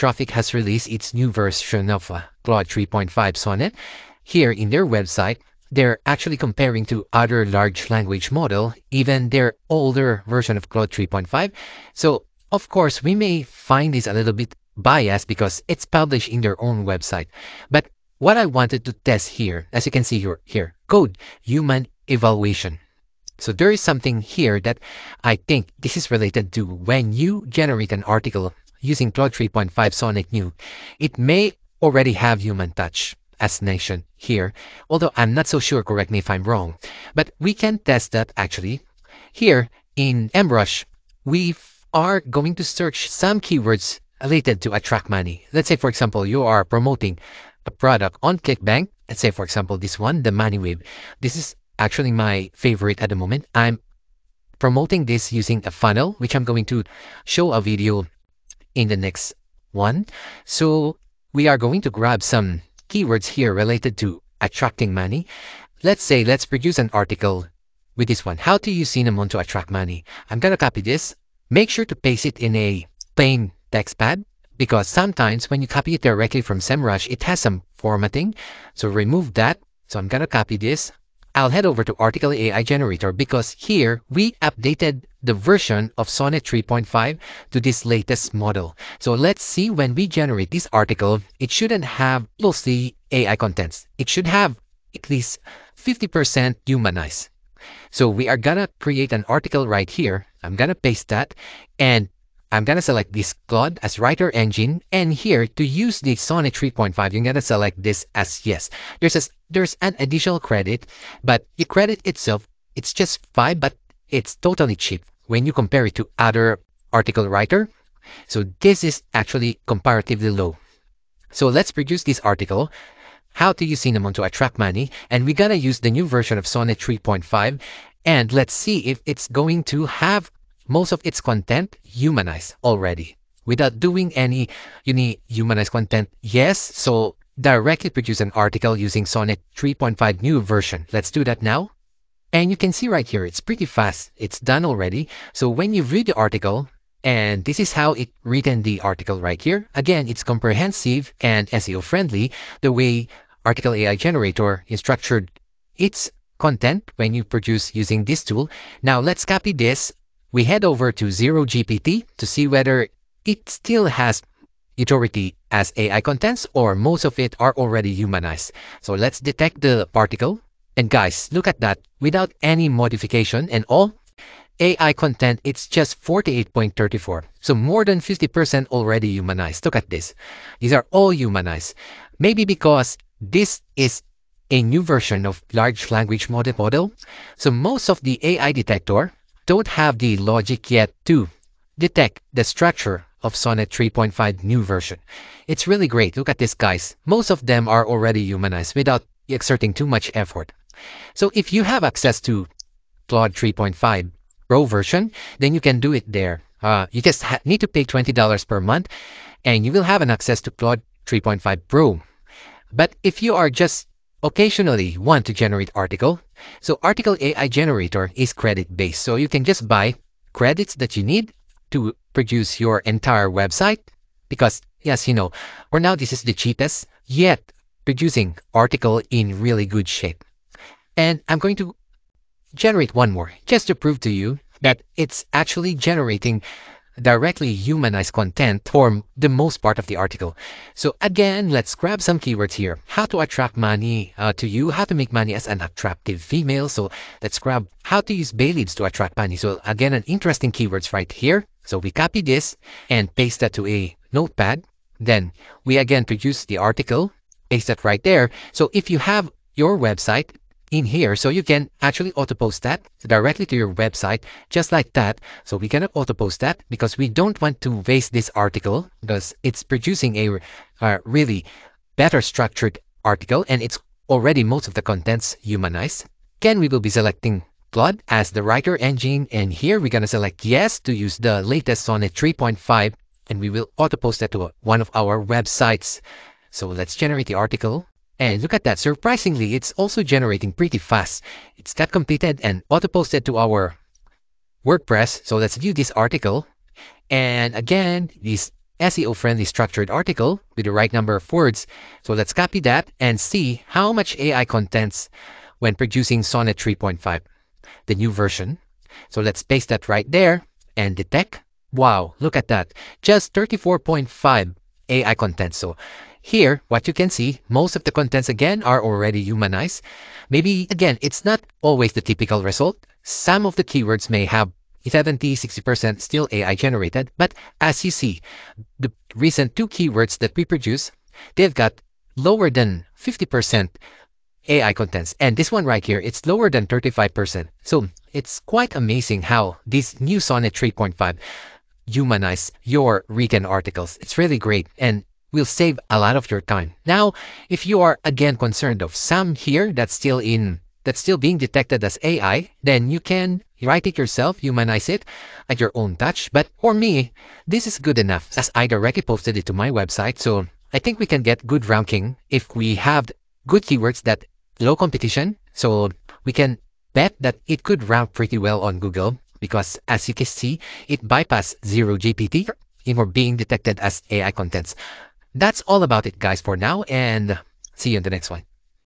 Anthropic has released its new version of uh, Claude 3.5 Sonnet. Here in their website, they're actually comparing to other large language model, even their older version of Claude 3.5. So, of course, we may find this a little bit biased because it's published in their own website. But what I wanted to test here, as you can see here, here code human evaluation. So there is something here that I think this is related to when you generate an article using Claude 3.5 Sonnet New. It may already have human touch as nation here, although I'm not so sure, correct me if I'm wrong. But we can test that actually. Here in SEMrush, we are going to search some keywords related to attract money. Let's say, for example, you are promoting a product on ClickBank. Let's say, for example, this one, the MoneyWave. This is actually my favorite at the moment. I'm promoting this using a funnel, which I'm going to show a video in the next one. So we are going to grab some keywords here related to attracting money. Let's say, let's produce an article with this one. How to use Cinnamon to attract money. I'm going to copy this. Make sure to paste it in a plain text pad because sometimes when you copy it directly from SEMrush, it has some formatting. So remove that. So I'm going to copy this. I'll head over to Article AI Generator because here we updated the version of Sonnet 3.5 to this latest model. So let's see when we generate this article, it shouldn't have mostly AI contents. It should have at least 50% humanized. So we are gonna create an article right here. I'm gonna paste that and I'm gonna select this Claude as writer engine and here to use the Sonnet 3.5 you're gonna select this as yes. There's a, there's an additional credit but the credit itself it's just 5 but it's totally cheap when you compare it to other article writer. So this is actually comparatively low. So let's produce this article how to use Cinnamon to attract money and we're gonna use the new version of Sonnet 3.5 and let's see if it's going to have most of its content humanized already. Without doing any need humanized content yes so directly produce an article using sonnet 3.5 new version. Let's do that now. And you can see right here it's pretty fast. It's done already. So when you read the article and this is how it written the article right here. Again it's comprehensive and seo friendly the way article ai generator is structured its content when you produce using this tool. Now let's copy this we head over to Zero GPT to see whether it still has authority as AI contents or most of it are already humanized. So let's detect the particle. And guys, look at that. Without any modification and all, AI content, it's just 48.34. So more than 50% already humanized. Look at this. These are all humanized. Maybe because this is a new version of large language model model. So most of the AI detector don't have the logic yet to detect the structure of Sonnet 3.5 new version. It's really great. Look at this, guys. Most of them are already humanized without exerting too much effort. So if you have access to Claude 3.5 Pro version, then you can do it there. Uh, you just need to pay $20 per month and you will have an access to Claude 3.5 Pro. But if you are just occasionally want to generate article. So article AI generator is credit based. So you can just buy credits that you need to produce your entire website because yes, you know, for now this is the cheapest yet producing article in really good shape. And I'm going to generate one more just to prove to you that it's actually generating directly humanized content for the most part of the article. So again, let's grab some keywords here. How to attract money uh, to you, how to make money as an attractive female. So let's grab how to use bay leaves to attract money. So again, an interesting keywords right here. So we copy this and paste that to a notepad. Then we again produce the article, paste that right there. So if you have your website, in here. So you can actually auto post that directly to your website just like that. So we cannot auto post that because we don't want to waste this article because it's producing a, a really better structured article and it's already most of the contents humanized. Again, we will be selecting Claude as the writer engine and here we're going to select yes to use the latest Sonnet 3.5 and we will auto post that to one of our websites. So let's generate the article and look at that, surprisingly, it's also generating pretty fast. It's got completed and auto-posted to our WordPress. So let's view this article. And again, this SEO-friendly structured article with the right number of words. So let's copy that and see how much AI contents when producing Sonnet 3.5, the new version. So let's paste that right there and detect. Wow, look at that. Just 34.5 AI content. So here, what you can see, most of the contents again are already humanized. Maybe, again, it's not always the typical result. Some of the keywords may have 70, 60% still AI generated. But as you see, the recent two keywords that we produce, they've got lower than 50% AI contents. And this one right here, it's lower than 35%. So it's quite amazing how this new Sonnet 3.5 humanize your written articles. It's really great and will save a lot of your time. Now, if you are again concerned of some here that's still in that's still being detected as AI, then you can write it yourself, humanize it at your own touch. But for me, this is good enough as I directly posted it to my website. So I think we can get good ranking if we have good keywords that low competition. So we can bet that it could rank pretty well on Google because as you can see, it bypassed zero GPT in being detected as AI contents. That's all about it guys for now and see you in the next one.